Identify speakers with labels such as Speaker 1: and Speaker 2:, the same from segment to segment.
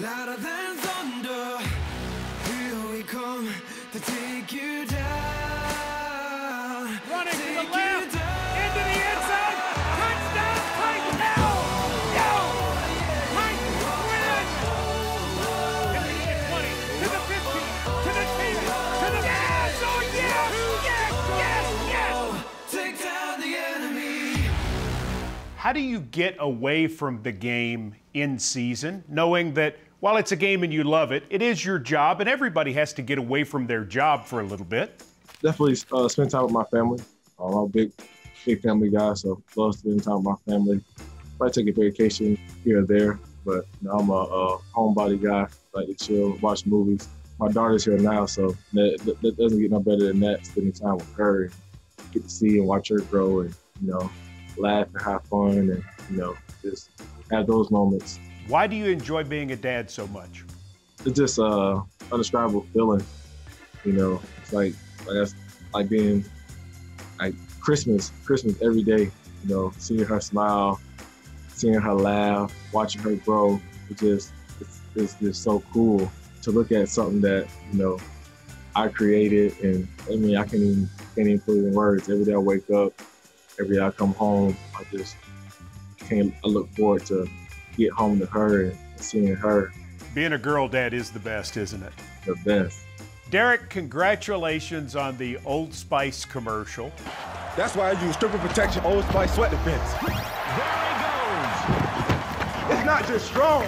Speaker 1: Louder than thunder, here we come to take you down.
Speaker 2: Running to the left, into the end zone, touchdown Titans! No! No! Titans win! To the 20, to the 15, to the 10, to the yes! Oh yes! Yes! Yes! Yes!
Speaker 1: Take down the enemy.
Speaker 3: How do you get away from the game in season, knowing that while it's a game and you love it, it is your job, and everybody has to get away from their job for a little bit?
Speaker 4: definitely uh, spend time with my family. Um, I'm a big, big family guy, so love spending time with my family. Probably take a vacation here or there, but you know, I'm a, a homebody guy. Like to chill, watch movies. My daughter's here now, so that, that, doesn't get no better than that. Spending time with her, get to see and watch her grow, and you know, laugh and have fun, and you know, just have those moments.
Speaker 3: Why do you enjoy being a dad so much?
Speaker 4: It's just uh, indescribable feeling. You know, it's like like that's like being like Christmas, Christmas every day. You know, seeing her smile, seeing her laugh, watching her grow. It just it's, it's just so cool to look at something that you know I created, and I mean I can't even can't even put it in words. Every day I wake up, every day I come home, I just can't. I look forward to get home to her and seeing her
Speaker 3: Being a girl dad is the best, isn't it?
Speaker 4: the best.
Speaker 3: Derrick, congratulations on the Old Spice commercial.
Speaker 5: That's why I use triple protection Old Spice sweat defense.
Speaker 2: There he goes!
Speaker 5: It's not just strong,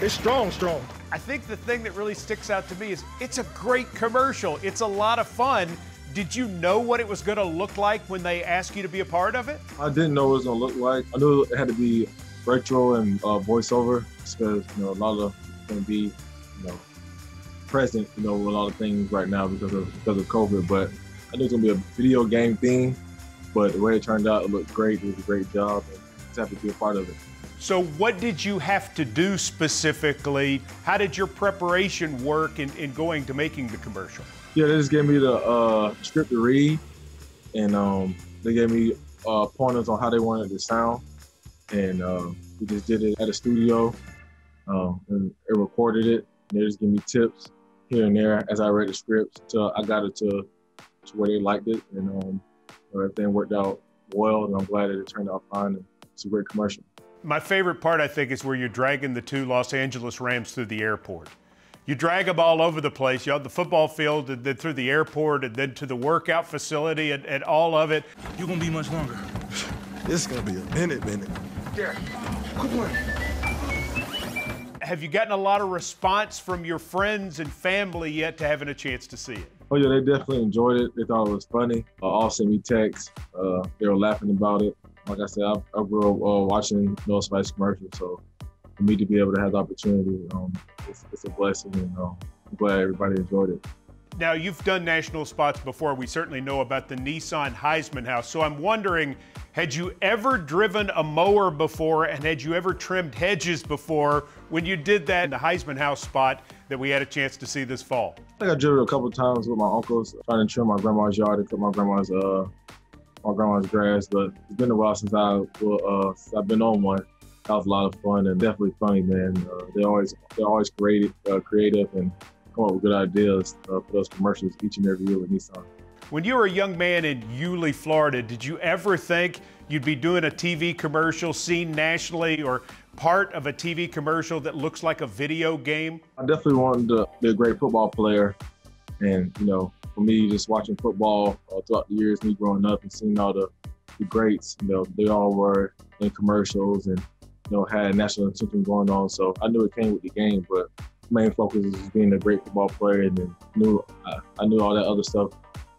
Speaker 5: it's strong, strong.
Speaker 3: I think the thing that really sticks out to me is it's a great commercial. It's a lot of fun. Did you know what it was going to look like when they asked you to be a part of it?
Speaker 4: I didn't know what it was gonna look like. I knew it had to be retro and uh, voiceover because you know a lot of gonna be you know present you know with a lot of things right now because of because of COVID. But I knew it's gonna be a video game theme. But the way it turned out, it looked great. It was a great job, and just happy to be a part of it.
Speaker 3: So, what did you have to do specifically? How did your preparation work in, in going to making the commercial?
Speaker 4: Yeah, they just gave me the uh, script to read, and um, they gave me uh, pointers on how they wanted it to sound, and uh, we just did it at a studio, um, and it recorded it. And they just gave me tips here and there as I read the script until I got it to, to where they liked it, and um, everything worked out well. And I'm glad that it turned out fine. And it's a great commercial.
Speaker 3: My favorite part, I think, is where you're dragging the two Los Angeles Rams through the airport. You drag them all over the place. You have the football field, and then through the airport, and then to the workout facility, and, and all of it.
Speaker 5: You're gonna be much longer. This is gonna be a minute, minute. Yeah, quick one.
Speaker 3: Have you gotten a lot of response from your friends and family yet to having a chance to see it?
Speaker 4: Oh yeah, they definitely enjoyed it. They thought it was funny. Uh, all sent me texts. Uh, they were laughing about it. Like I said, I, I grew up uh, watching Old Spice commercials, so for me to be able to have the opportunity, um, it's, it's a blessing, and um, I'm glad everybody enjoyed it.
Speaker 3: Now, you've done national spots before. We certainly know about the Nissan Heisman House. So I'm wondering, had you ever driven a mower before and had you ever trimmed hedges before when you did that in the Heisman House spot that we had a chance to see this fall?
Speaker 4: I think I drove it a couple times with my uncles, trying to trim my grandma's yard and cut my grandma's uh my grandma's grass. But it's been a while since I well, uh since I've been on one. That was a lot of fun and definitely funny, man. Uh, they're always they're always creative, uh, creative and come up with good ideas uh, for those commercials each and every year with Nissan.
Speaker 3: When you were a young man in Yulee, Florida, did you ever think you'd be doing a TV commercial seen nationally or part of a TV commercial that looks like a video game?
Speaker 4: I definitely wanted to be a great football player, and you know, for me, just watching football uh, throughout the years, me growing up and seeing all the, the greats, you know, they all were in commercials and you know had national attention going on. So I knew it came with the game, but main focus is being a great football player, and then knew I, I knew all that other stuff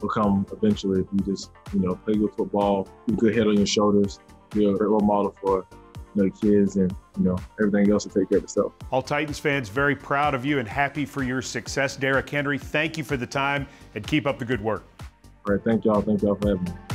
Speaker 4: will come eventually if you just you know play good football, keep good head on your shoulders, be a great role model for you know kids, and you know everything else will take care of itself.
Speaker 3: All Titans fans very proud of you and happy for your success. Derrick Henry, thank you for the time and keep up the good work.
Speaker 4: All right, thank y'all. Thank y'all for having me.